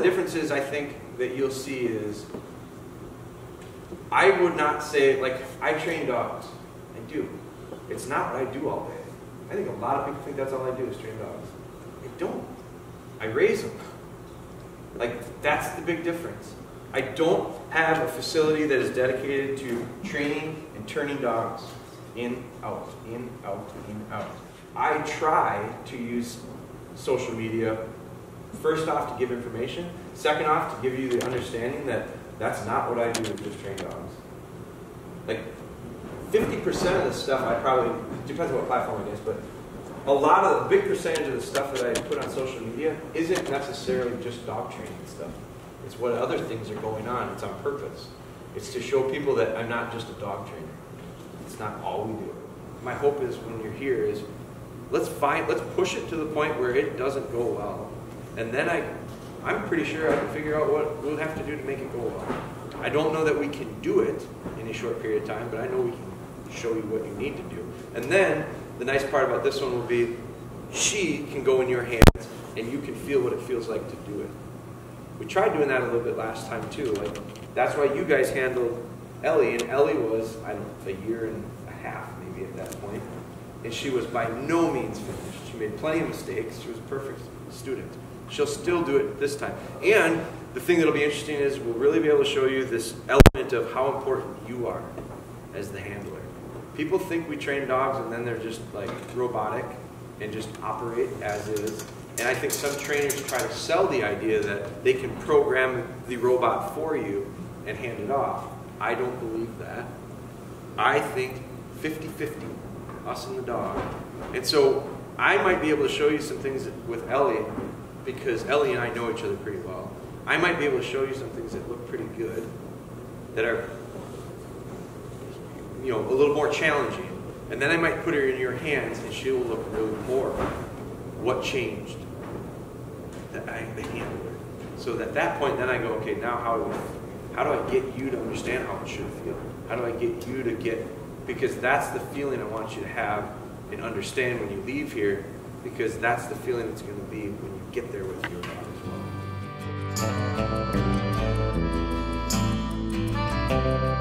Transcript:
the differences I think that you'll see is I would not say, like, I train dogs. I do. It's not what I do all day. I think a lot of people think that's all I do is train dogs. I don't. I raise them. Like, that's the big difference. I don't have a facility that is dedicated to training and turning dogs in, out, in, out, in, out. I try to use social media, first off, to give information, second off, to give you the understanding that that's not what I do with just train dogs. Like, 50% of the stuff I probably, depends on what platform it is, but a lot of the big percentage of the stuff that I put on social media isn't necessarily just dog training stuff. It's what other things are going on. It's on purpose. It's to show people that I'm not just a dog trainer. It's not all we do. My hope is when you're here is let's find let's push it to the point where it doesn't go well. And then I I'm pretty sure I can figure out what we'll have to do to make it go well. I don't know that we can do it in a short period of time, but I know we can show you what you need to do. And then the nice part about this one will be she can go in your hands and you can feel what it feels like to do it. We tried doing that a little bit last time too. Like that's why you guys handled Ellie, and Ellie was I don't know, a year and a half maybe at that point, and she was by no means finished. She made plenty of mistakes. She was a perfect student. She'll still do it this time. And the thing that'll be interesting is we'll really be able to show you this element of how important you are as the handler. People think we train dogs and then they're just like robotic and just operate as is. And I think some trainers try to sell the idea that they can program the robot for you and hand it off. I don't believe that. I think 50-50, us and the dog. And so I might be able to show you some things with Ellie because Ellie and I know each other pretty well. I might be able to show you some things that look pretty good, that are, you know, a little more challenging. And then I might put her in your hands and she'll look really more what changed that I the handler. So at that point, then I go, okay, now how how do I get you to understand how it should feel? How do I get you to get because that's the feeling I want you to have and understand when you leave here, because that's the feeling it's going to be when you get there with your dog as well.